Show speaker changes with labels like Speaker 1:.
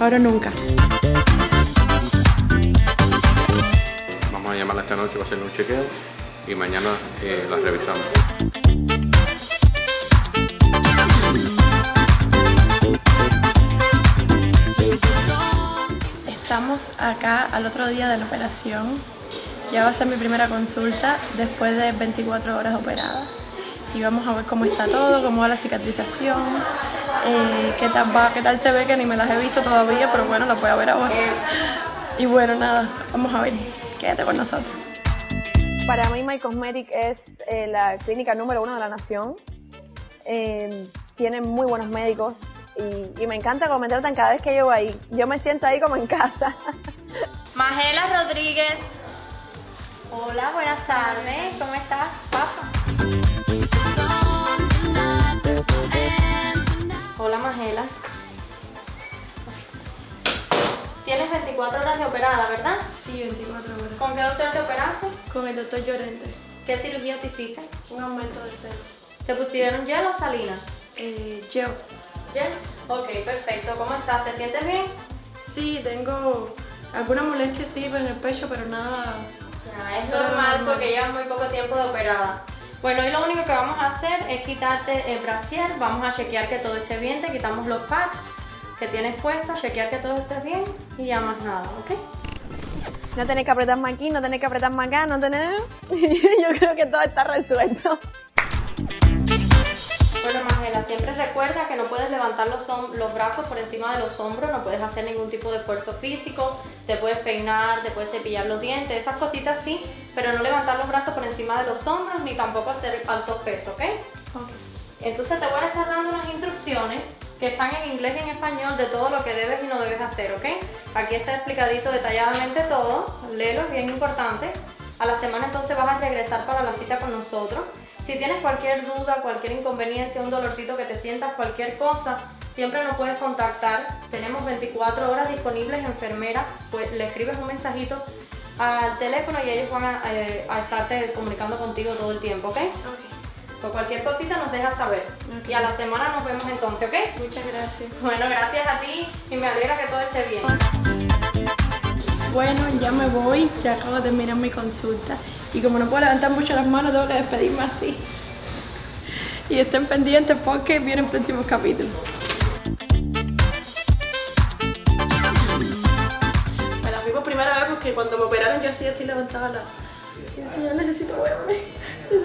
Speaker 1: ahora nunca.
Speaker 2: Vamos a llamarla esta noche, va a ser un chequeo y mañana eh, la revisamos.
Speaker 1: Estamos acá al otro día de la operación. Ya va a ser mi primera consulta después de 24 horas operada. Y vamos a ver cómo está todo, cómo va la cicatrización, eh, qué tal va, qué tal se ve, que ni me las he visto todavía, pero bueno, las voy a ver ahora. Y bueno, nada, vamos a ver. Quédate con nosotros.
Speaker 3: Para mí, My Cosmetic es eh, la clínica número uno de la nación. Eh, tienen muy buenos médicos y, y me encanta cómo me tratan cada vez que llego ahí. Yo me siento ahí como en casa.
Speaker 4: Magela Rodríguez. Hola, buenas tardes. ¿Cómo estás? Pasa. Tienes 24 horas de operada, ¿verdad?
Speaker 1: Sí, 24 horas.
Speaker 4: ¿Con qué doctor te operaste?
Speaker 1: Con el doctor Llorente.
Speaker 4: ¿Qué cirugía te hiciste?
Speaker 1: Un aumento de cero.
Speaker 4: ¿Te pusieron hielo o salina?
Speaker 1: Eh, yo.
Speaker 4: ¿Gel? Ok, perfecto. ¿Cómo estás? ¿Te sientes bien?
Speaker 1: Sí, tengo alguna molestia sí en el pecho, pero nada.
Speaker 4: Ah, es normal porque llevas muy poco tiempo de operada. Bueno, y lo único que vamos a hacer es quitarte el brasier, vamos a chequear que todo esté bien, te quitamos los pads que tienes puestos, chequear que todo esté bien y ya más nada, ¿ok?
Speaker 3: No tenés que apretar más aquí, no tenés que apretar más acá, no tenés... Yo creo que todo está resuelto.
Speaker 4: Bueno, Magela, siempre recuerda que no puedes levantar los, los brazos por encima de los hombros, no puedes hacer ningún tipo de esfuerzo físico, te puedes peinar, te puedes cepillar los dientes, esas cositas sí, pero no levantar los brazos por encima de los hombros ni tampoco hacer altos pesos, ¿ok? Entonces te voy a estar dando unas instrucciones que están en inglés y en español de todo lo que debes y no debes hacer, ¿ok? Aquí está explicadito detalladamente todo, léelo, es bien importante. A la semana entonces vas a regresar para la cita con nosotros. Si tienes cualquier duda, cualquier inconveniencia, un dolorcito que te sientas, cualquier cosa, siempre nos puedes contactar. Tenemos 24 horas disponibles enfermeras, pues le escribes un mensajito al teléfono y ellos van a, eh, estarte comunicando contigo todo el tiempo, ¿ok? Por cualquier cosita nos dejas saber. Y a la semana nos vemos entonces, ¿ok?
Speaker 1: Muchas gracias.
Speaker 4: Bueno, gracias a ti y me alegra que todo esté bien.
Speaker 1: Bueno, ya me voy, ya acabo de terminar mi consulta y como no puedo levantar mucho las manos, tengo que despedirme así. Y estén pendientes porque vienen próximos capítulos. Me la vi por primera vez porque cuando me operaron yo así, así levantaba la... Y decía, necesito verme, necesito verme